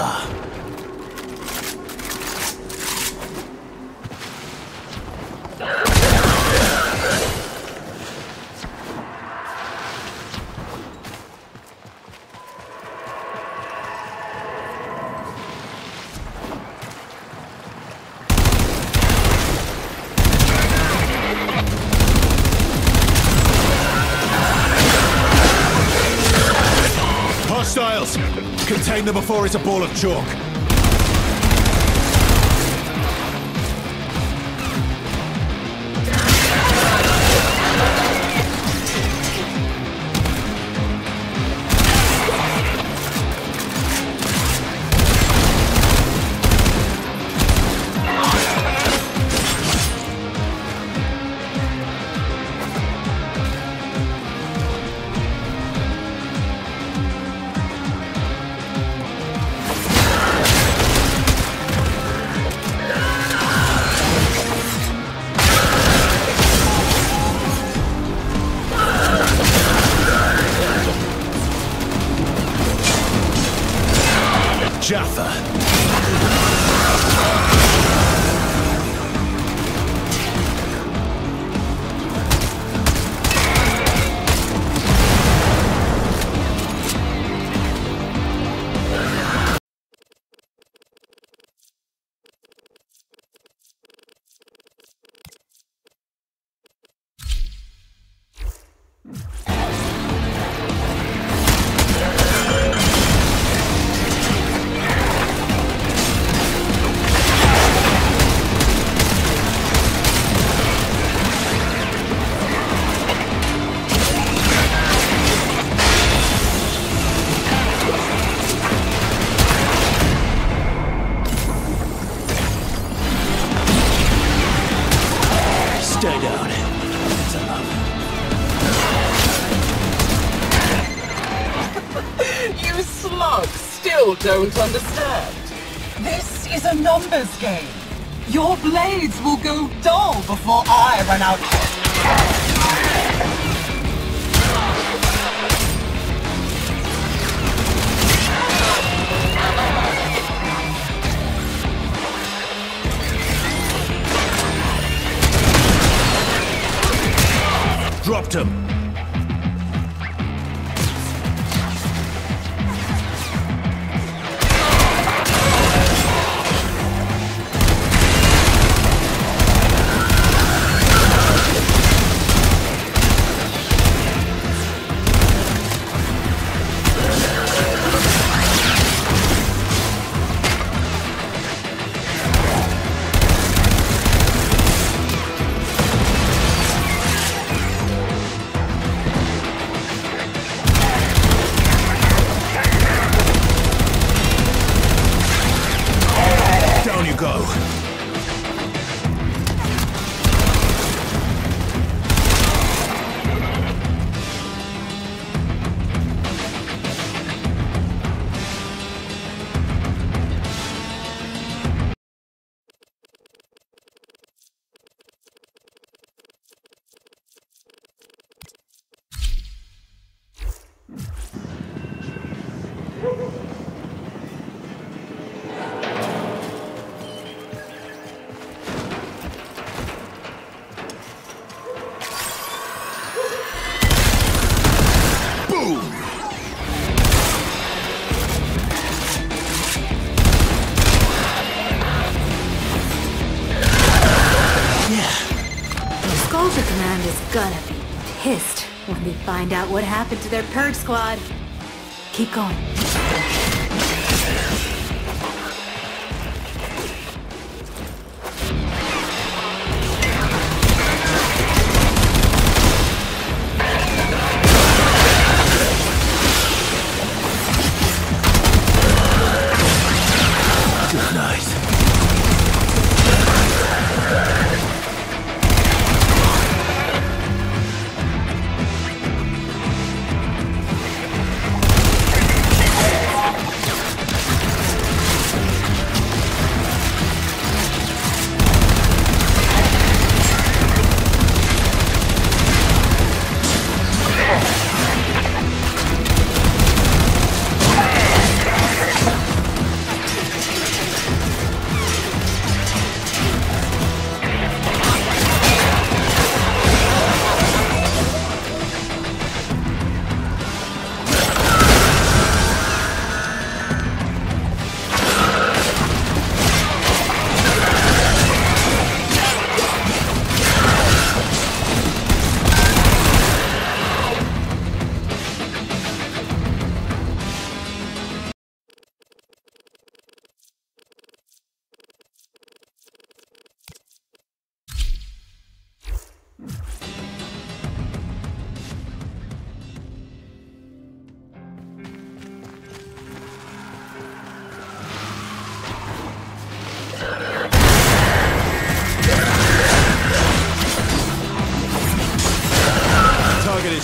他。Contain them before it's a ball of chalk. Don't understand. This is a numbers game. Your blades will go dull before I run out. Dropped him. The Scaldra Command is gonna be pissed when they find out what happened to their purge squad. Keep going.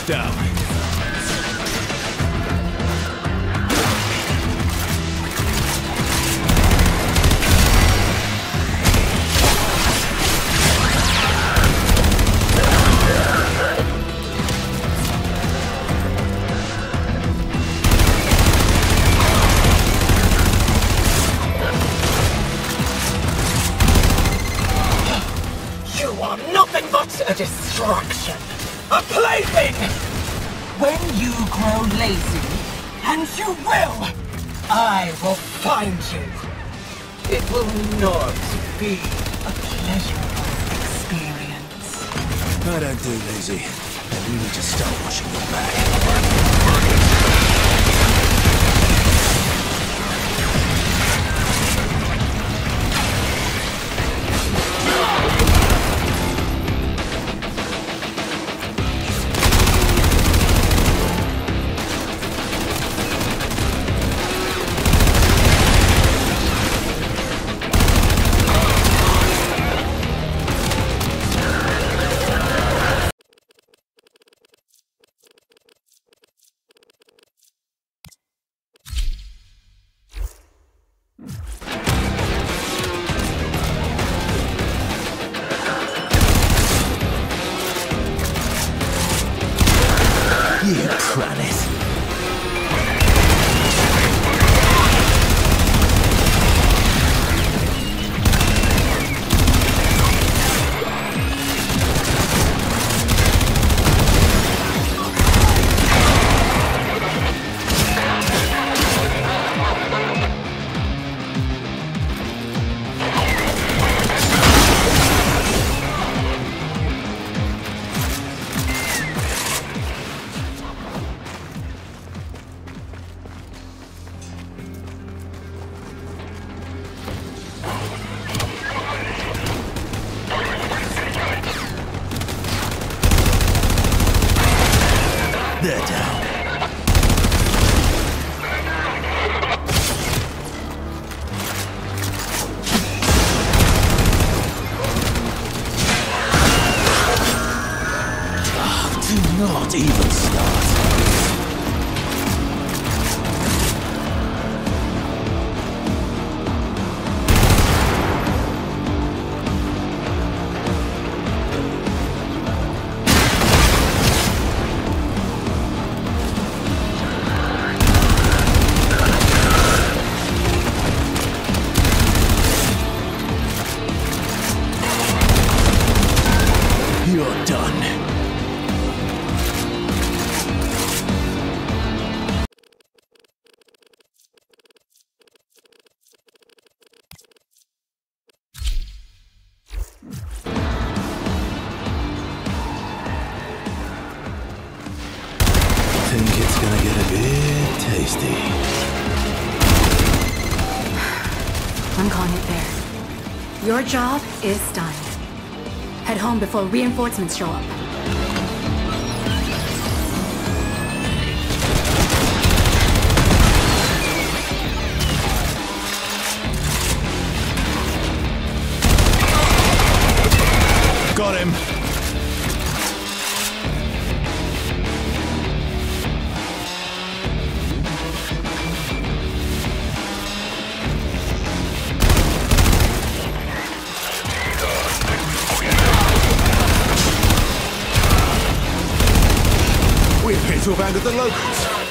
You are nothing but a distraction, a plaything. When you grow lazy, and you will, I will find you. It will not be a pleasurable experience. I don't do lazy. You need to start washing your back. You. They're not even start. Bit tasty. I'm calling it there. Your job is done. Head home before reinforcements show up. To landed the locals.